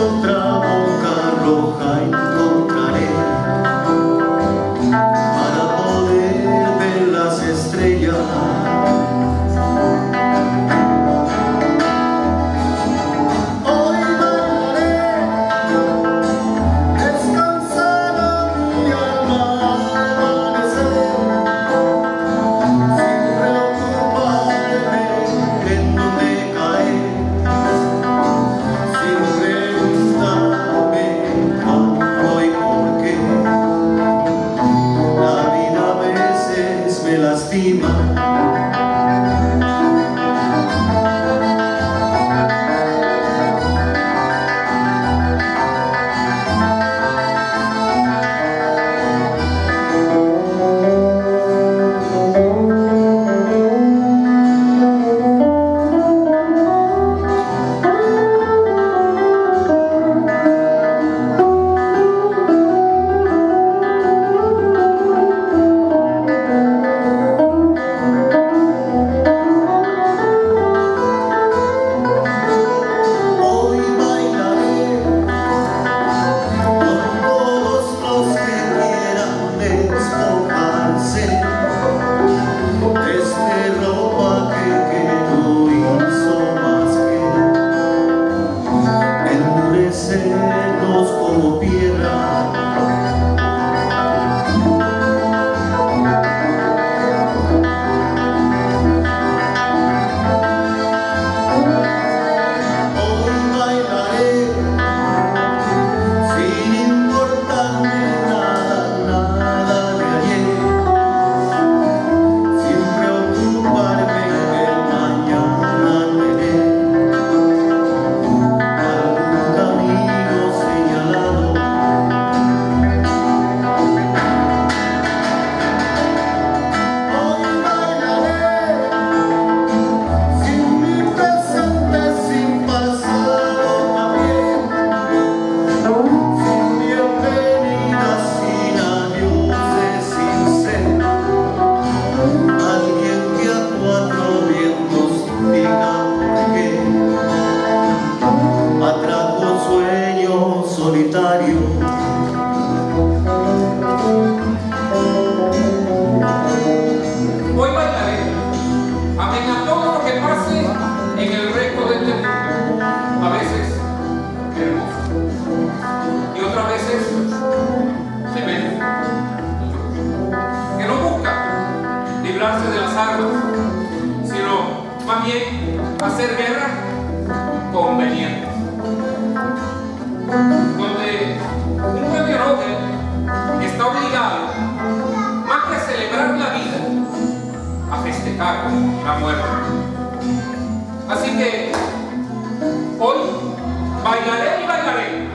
otra boca roja sino más bien hacer guerra conveniente. Donde un buen está obligado, más que a celebrar la vida, a festejar la muerte. Así que hoy bailaré y bailaré.